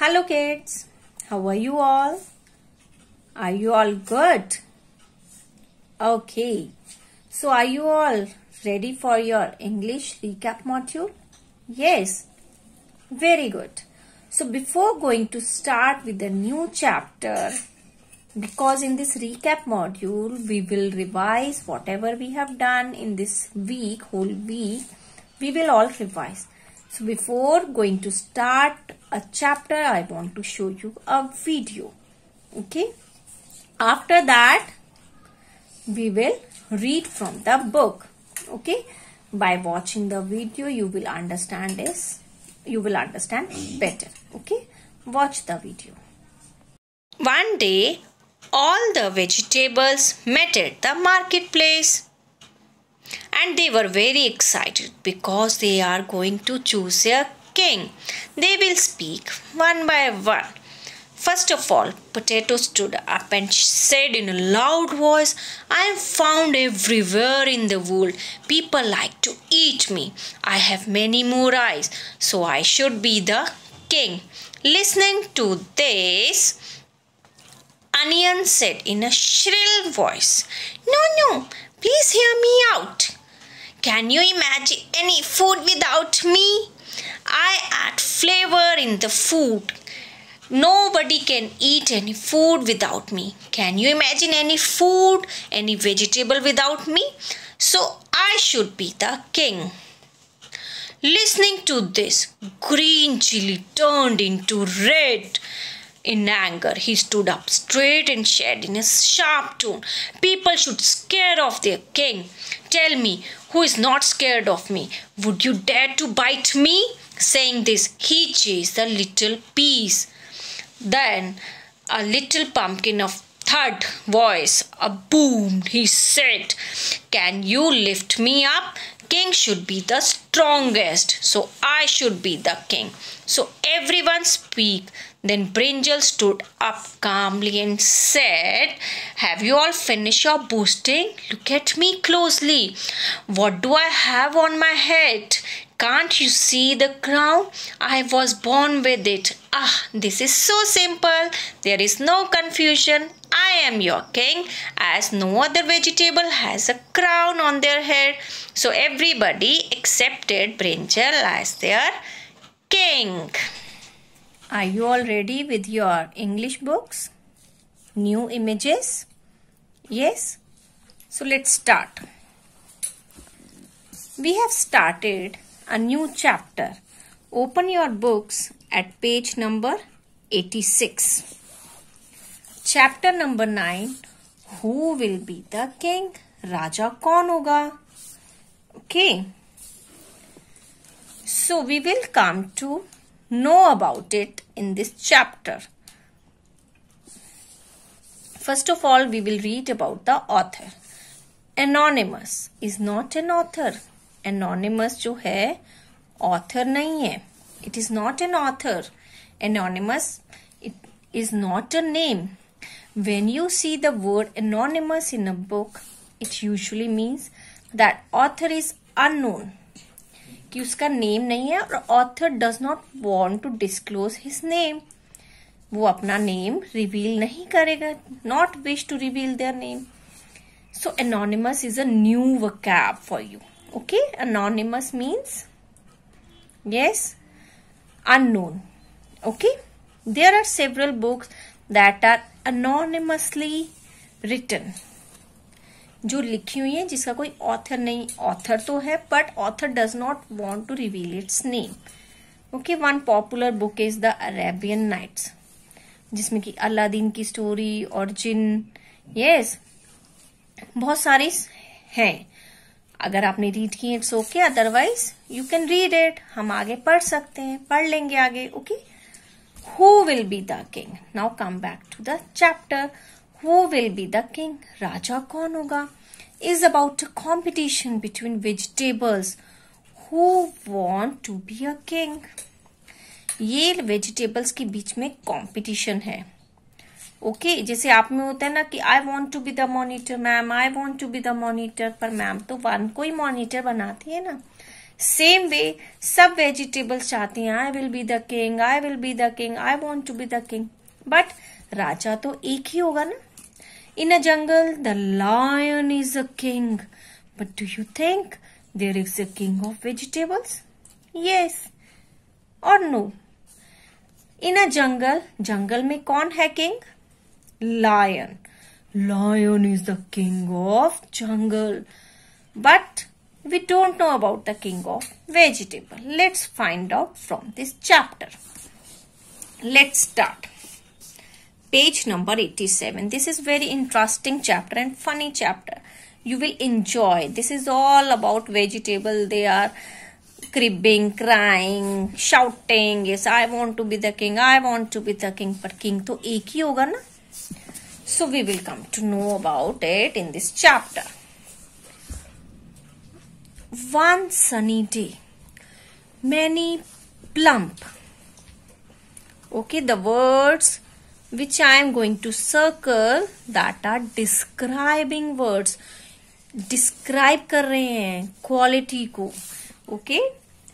Hello kids, how are you all? Are you all good? Okay, so are you all ready for your English recap module? Yes, very good. So before going to start with the new chapter, because in this recap module, we will revise whatever we have done in this week, whole week, we will all revise. So before going to start a chapter, I want to show you a video. Okay. After that, we will read from the book. Okay. By watching the video, you will understand this. You will understand better. Okay. Watch the video. One day, all the vegetables met at the marketplace and they were very excited because they are going to choose a They will speak one by one. First of all, Potato stood up and said in a loud voice, I am found everywhere in the world. People like to eat me. I have many more eyes, so I should be the king. Listening to this, Onion said in a shrill voice, No, no, please hear me out. Can you imagine any food without me? I add flavor in the food. Nobody can eat any food without me. Can you imagine any food, any vegetable without me? So I should be the king. Listening to this, green chili turned into red. In anger, he stood up straight and said in a sharp tone, People should scare off their king. Tell me, who is not scared of me? Would you dare to bite me? Saying this, he chased the little peas. Then a little pumpkin of third voice, a boom, he said, Can you lift me up? King should be the strongest, so I should be the king. So everyone speak. Then Brinjal stood up calmly and said, Have you all finished your boasting? Look at me closely. What do I have on my head? Can't you see the crown? I was born with it. Ah, this is so simple. There is no confusion. I am your king, as no other vegetable has a crown on their head. So everybody accepted Brinjal as their king. Are you all ready with your English books? New images? Yes? So let's start. We have started a new chapter. Open your books at page number 86. Chapter number 9 Who will be the king? Raja kon hoga? Okay. So we will come to know about it in this chapter. First of all, we will read about the author. Anonymous is not an author. Anonymous जो है author नहीं है. It is not an author. Anonymous it is not a name. When you see the word anonymous in a book, it usually means that author is unknown. कि उसका name नहीं है और author does not want to disclose his name वो अपना name reveal नहीं करेगा not wish to reveal their name so anonymous is a new vocab for you okay anonymous means yes, unknown. Okay? There are several books that are anonymously written. जो लिखी हुई है, जिसका कोई ऑथर नहीं author तो है but author does not want to reveal its name okay one popular book is the Arabian Nights जिसमें कि अलादीन की स्टोरी और जिन यस बहुत सारी हैं। अगर आपने रीड की it's okay otherwise you can read it हम आगे पढ़ सकते हैं, पढ़ लेंगे आगे okay who will be the king now come back to the chapter who will be the king राजा कौन होगा? Is about competition between vegetables who want to be a king ये वेजिटेबल्स के बीच में कंपटीशन है। ओके okay, जैसे आप में होता है ना कि I want to be the monitor ma'am I want to be the monitor पर मैम तो वन को ही मॉनिटर बनाती है ना। सेम वे सब वेजिटेबल्स चाहती हैं I will be the king I will be the king I want to be the king but राजा तो एक ही होगा ना। in a jungle the lion is a king but do you think there is a king of vegetables yes और no in a jungle jungle में कौन है king lion lion is the king of jungle but we don't know about the king of vegetable let's find out from this chapter let's start page number 87 this is very interesting chapter and funny chapter. You will enjoy. This is all about vegetable. They are cribbing crying shouting. Yes i want to be the king. I want to be the king. But king to ek hi hoga na. So we will come to know about it in this chapter. One sunny day many plump. Okay the words which I am going to circle that are describing words. Describe कर रहे हैं quality को okay okay?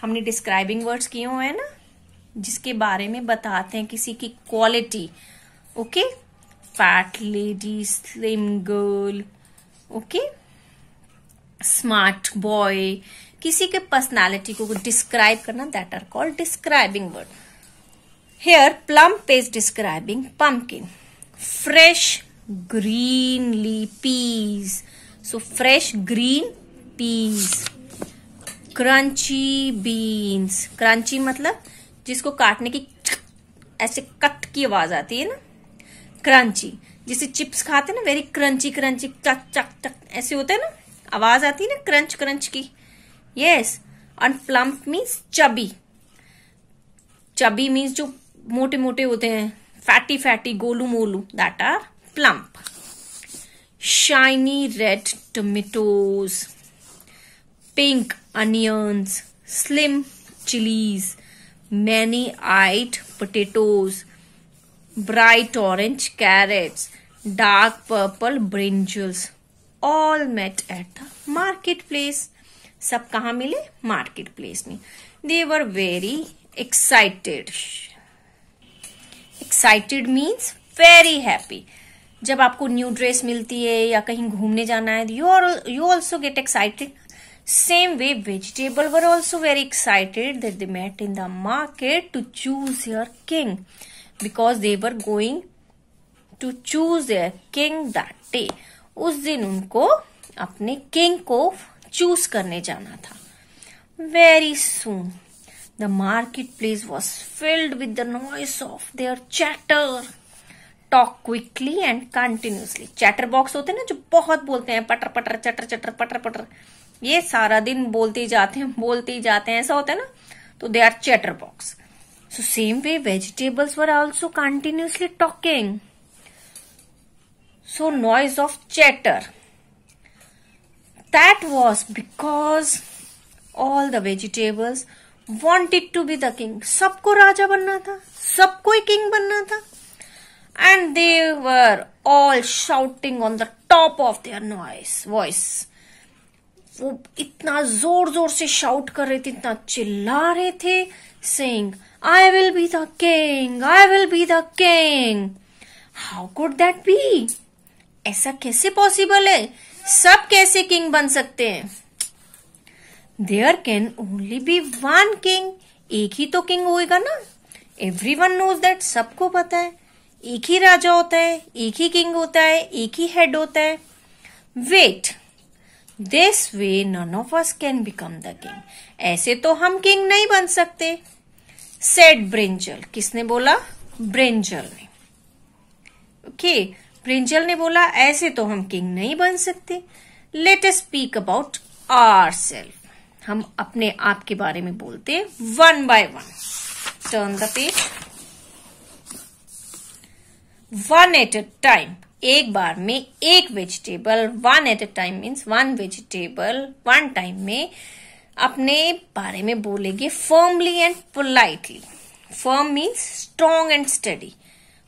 हमने describing words किए हुए हैं ना जिसके बारे में बताते हैं किसी की quality okay fat lady slim girl okay smart boy किसी के पर्सनालिटी को डिस्क्राइब करना that are called describing word Here plump is describing pumpkin. Fresh greenly peas. So, fresh green peas. Crunchy beans crunchy मतलब जिसको काटने की ऐसे cut की आवाज़ आती है ना? क्रंची जिसे चिप्स खाते हैं ना वेरी क्रंची क्रंची चक चक चक, ऐसे होते हैं ना? आवाज़ आती है ना क्रंच क्रंच की. Yes and plump means chubby chubby means जो मोटे मोटे होते हैं। फैटी फैटी गोलू, Molu that are plump shiny red tomatoes pink onions slim chillies many white potatoes bright orange carrots dark purple brinjals all met at the market place सब कहा मिले? Market place में। They were very excited excited means very happy जब आपको new dress मिलती है या कहीं घूमने जाना है you are you also get excited same way vegetable were also very excited that they met in the market to choose your king because they were going to choose their king that day उस दिन उनको अपने king को choose करने जाना था. Very soon The marketplace was filled with the noise of their chatter. Talk quickly and continuously. Chatter box होते हैं ना जो बहुत बोलते हैं पटर पटर चटर चटर पटर पटर ये सारा दिन बोलते ही जाते हैं बोलते ही जाते हैं ऐसा होता है ना तो they are chatterbox So same way vegetables were also continuously talking. So noise of chatter. That was because all the vegetables wanted to be the king सबको राजा बनना था, सबको ही किंग बनना था। And they were all shouting on the top of their noise voice वो इतना ज़ोर ज़ोर से शाउट कर रहे थे, इतना चिल्ला रहे थे saying I will be the king I will be the king how could that be ऐसा कैसे पॉसिबल है? सब कैसे किंग बन सकते हैं? There can only be one king एक ही तो किंग होएगा ना? एवरी वन नोज़ दैट सबको पता है। एक ही राजा होता है, एक ही किंग होता है, एक ही हेड होता है। Wait this way none of us can become the king ऐसे तो हम किंग नहीं बन सकते। सेड ब्रिंजल किसने बोला? ब्रिंजल ने। ओके ब्रिंजल ने बोला, ऐसे तो हम किंग नहीं बन सकते। Let speak about our self हम अपने आप के बारे में बोलते हैं one by one turn the page one at a time एक बार में एक vegetable one at a time means one vegetable one time में अपने बारे में बोलेंगे firmly and politely firm means strong and steady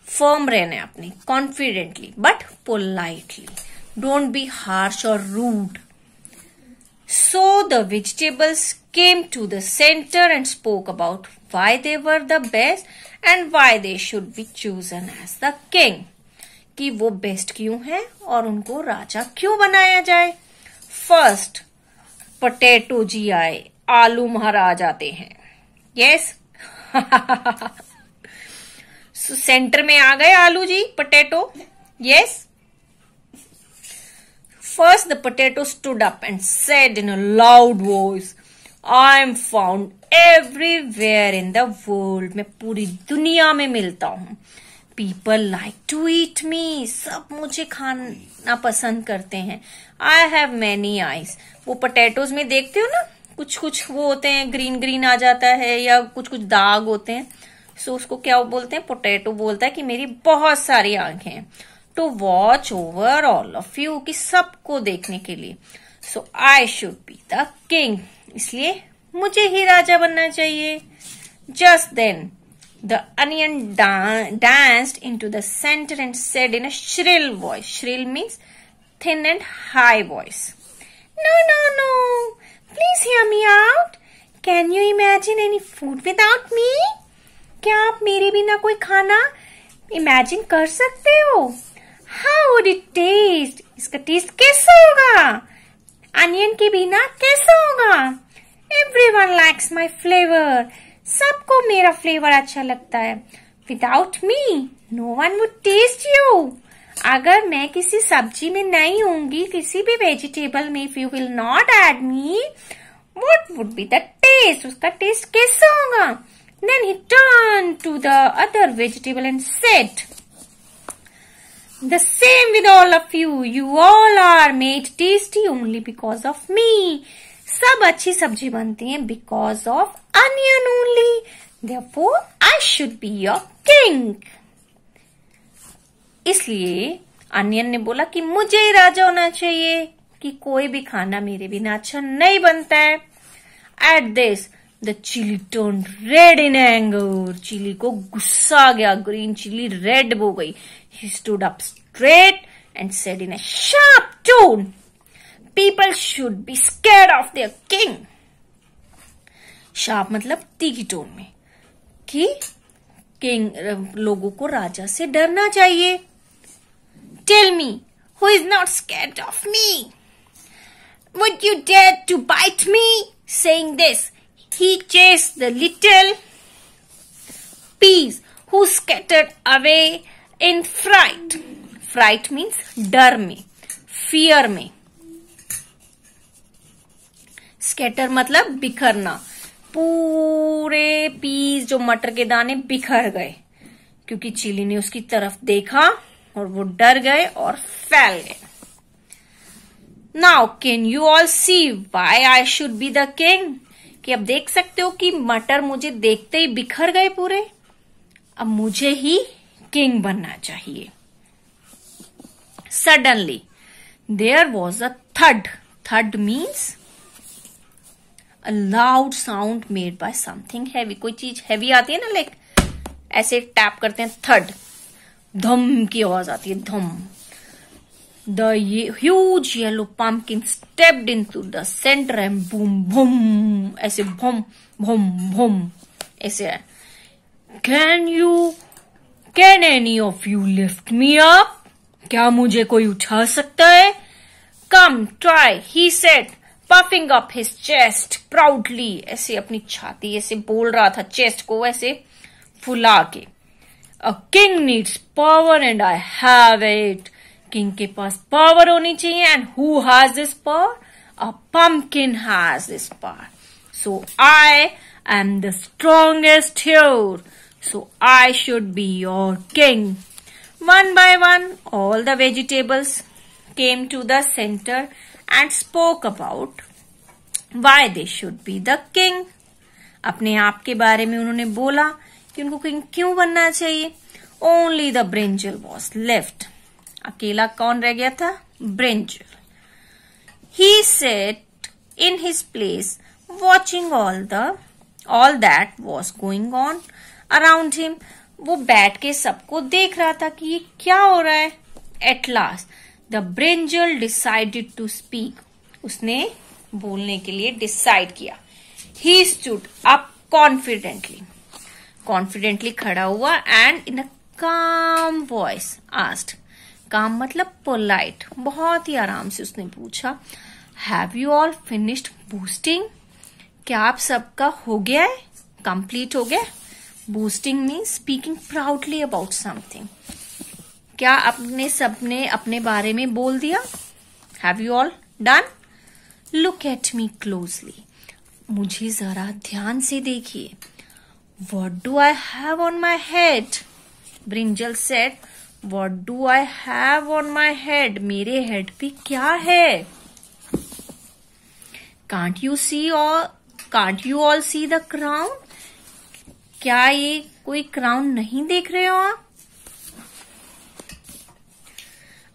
firm रहना है अपने confidently but politely don't be harsh और rude So the vegetables came to the center and spoke about why they were the best and why they should be chosen as the king. कि वो best क्यों है और उनको राजा क्यों बनाया जाए फ़र्स्ट पटेटो जी आए आलू महाराज आते हैं यस सेंटर में आ गए आलू ji potato yes First, the potato stood up and said in a loud voice, I am found everywhere in the world. मैं पूरी दुनिया में मिलता हूँ People like to eat me. सब मुझे खाना पसंद करते हैं I have many eyes. वो पोटैटोज में देखते हो ना कुछ कुछ वो होते हैं ग्रीन ग्रीन आ जाता है या कुछ कुछ दाग होते हैं सो so, उसको क्या बोलते हैं पोटैटो बोलता है कि मेरी बहुत सारी आँखें हैं to watch over all of you कि सबको देखने के लिए। So I should be the king इसलिए मुझे ही राजा बनना चाहिए। Just then the onion danced into the centre and said in shrill voice shrill means thin and high voice no no no please hear me out can you imagine any food without me क्या आप मेरे बिना कोई खाना imagine कर सकते हो? How would it taste इसका टेस्ट कैसा होगा? अनियन के बिना कैसा होगा? Everyone likes my flavour सबको मेरा फ्लेवर अच्छा लगता है। Without me no one would taste you अगर मैं किसी सब्ज़ी में नहीं होंगी, किसी भी वेजिटेबल में if you will not add me what would be the taste उसका टेस्ट कैसा होगा? Then he turn to the other vegetable and said The same with all of you. You all are made tasty only because of me. सब अच्छी सब्ज़ी बनती है because of onion only. Therefore, I should be your king. इसलिए onion ने बोला कि मुझे ही राजा होना चाहिए कि कोई भी खाना मेरे बिना अच्छा नहीं बनता है at this the chilli turn red in anger chilli को गुस्सा आ गया ग्रीन चिली रेड हो गई He stood up straight and said in a sharp tone, People should be scared of their king. Sharp मतलब तीखी टोन में कि king लोगों को राजा से डरना चाहिए tell me who is not scared of me would you dare to bite me saying this he chased the little peas who scattered away in fright fright means डर में फियर में. स्केटर मतलब बिखरना. पूरे पीस जो मटर के दाने बिखर गए, क्योंकि चिली ने उसकी तरफ़ देखा और वो डर गए और फैल गए. Now can you all see why I should be the king कि अब देख सकते हो कि मटर मुझे देखते ही बिखर गए पूरे. अब मुझे ही किंग बनना चाहिए। Suddenly there was a third third means a loud sound made by something heavy कोई चीज़ हैवी आती है ना लाइक ऐसे टैप करते हैं थर्ड धम की आवाज़ आती है, धम. The huge yellow pumpkin stepped into the centre and boom boom ऐसे भूम भूम भूम ऐसे can you can any of you lift me up क्या मुझे कोई उठा सकता है? Come try he said puffing up his chest proudly ऐसे अपनी छाती ऐसे बोल रहा था चेस्ट को ऐसे फुला के। A king needs power and I have it king के पास पावर होनी चाहिए and who has this power a pumpkin has this power so I am the strongest here So I should be your king. One by one, all the vegetables came to the center and spoke about why they should be the king. अपने आप के बारे में उन्होंने बोला कि उनको king क्यों बनना चाहिए only the brinjal was left अकेला कौन रह गया था brinjal he sat in his place watching all the all that was going on around him वो बैठ के सबको देख रहा था कि ये क्या हो रहा है। At last the brinjal decided to speak उसने बोलने के लिए डिसाइड किया। He stood up confidently confidently खड़ा हुआ एंड इन अ काम वॉइस आस्ट काम मतलब पोलाइट बहुत ही आराम से उसने पूछा have you all finished boasting क्या आप सबका हो गया है? कंप्लीट हो गया boasting mean speaking proudly about something क्या अपने सबने अपने बारे में बोल दिया? Have you all done look at me closely मुझे जरा ध्यान से देखिए। What do I have on my head brinjal said what do I have on my head मेरे हेड पे क्या है? कांट यू सी और can't you all see the crown क्या ये कोई क्राउन नहीं देख रहे हो आप?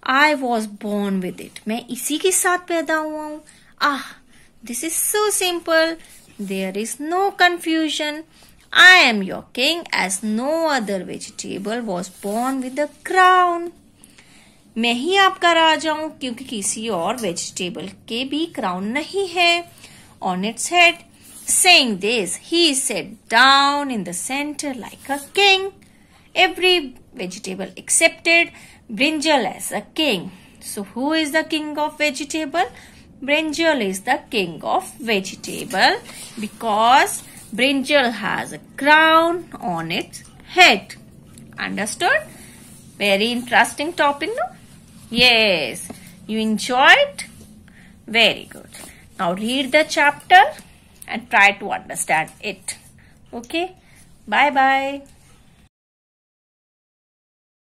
I was born with it मैं इसी के साथ पैदा हुआ हूँ। आह this is so simple there is no confusion I am your king as no other vegetable was born with a crown मैं ही आपका राजा हूँ, क्योंकि किसी और वेजिटेबल के भी क्राउन नहीं है। On its head Saying this, he sat down in the center like a king. Every vegetable accepted brinjal as a king. So who is the king of vegetable? Brinjal is the king of vegetable because brinjal has a crown on its head. Understood? Very interesting topic, no? Yes. You enjoyed? Very good. Now read the chapter and try to understand it. Okay. Bye bye.